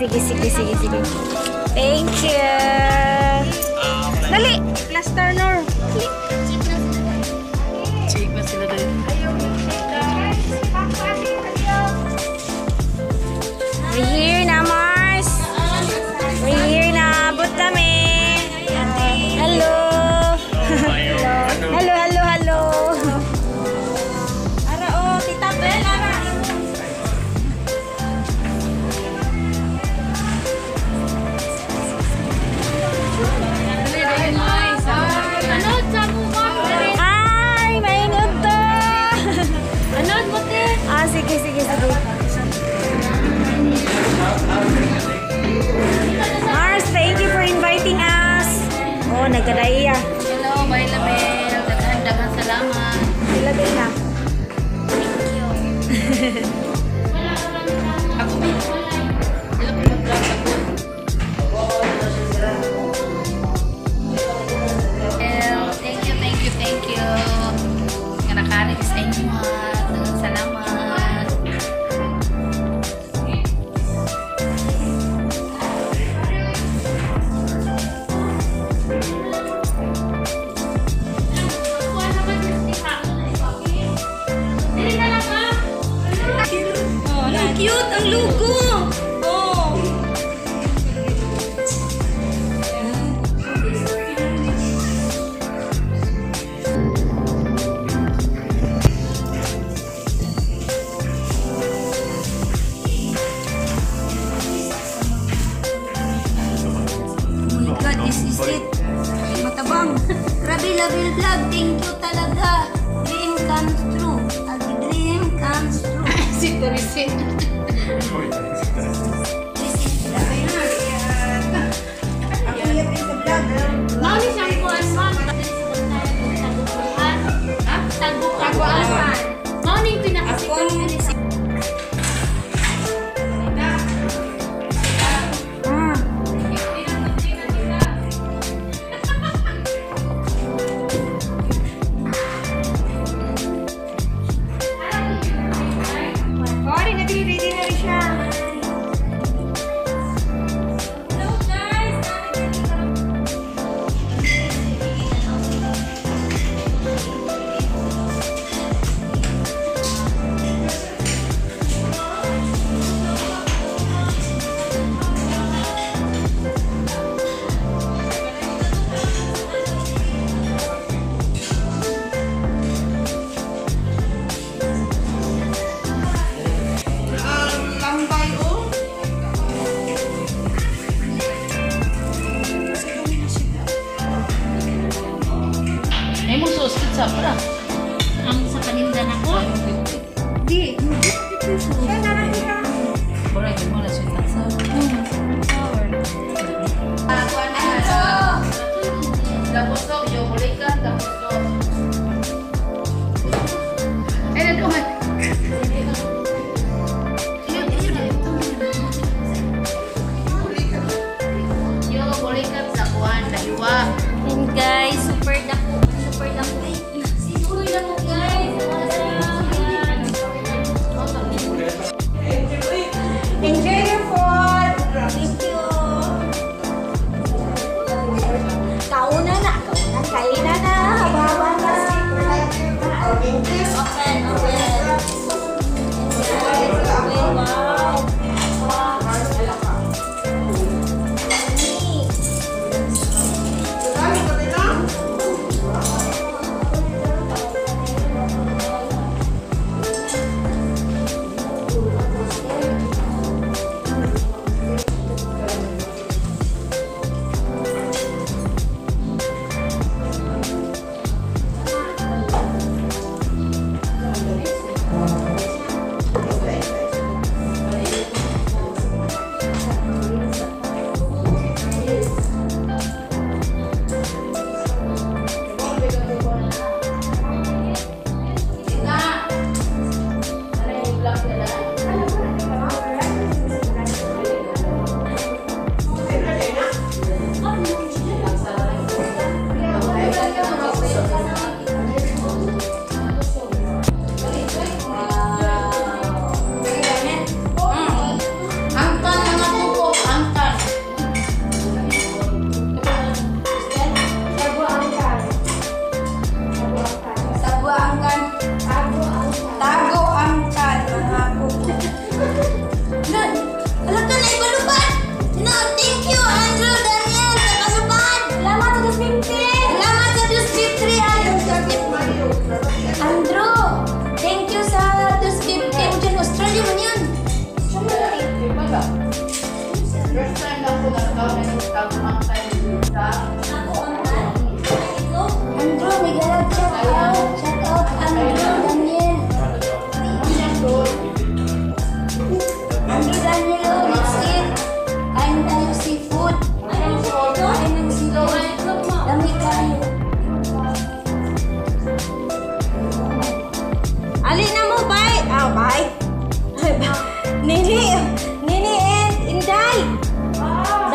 sige, sige, sige, sige. Thank you. Dali! Plaster na. Salamat. Ilagay na. vlog. Thank you talaga. Dream comes true. A dream comes true. si Teresin. Mami siyang kuwan mo. Taguan. Taguan. Mami yung pinakasikat.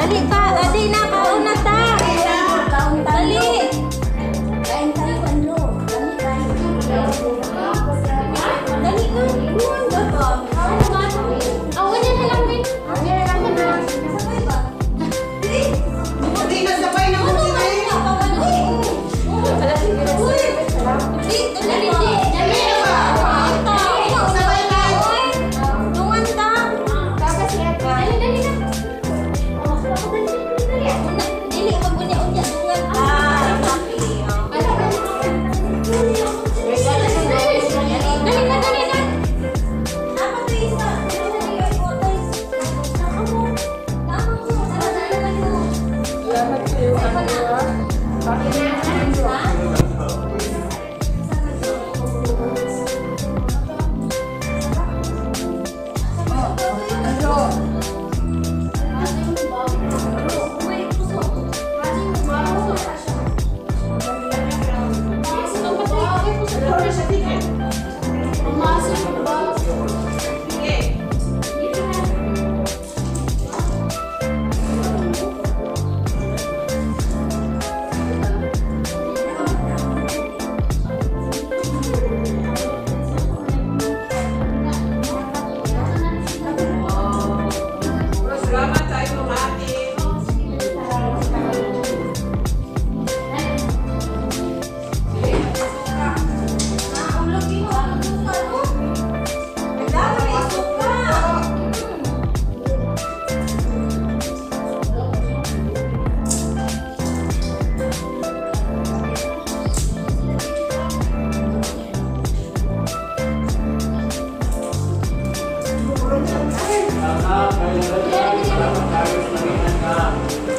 Kita. Okay, now Salamat kay Lord. Salamat kay Lord.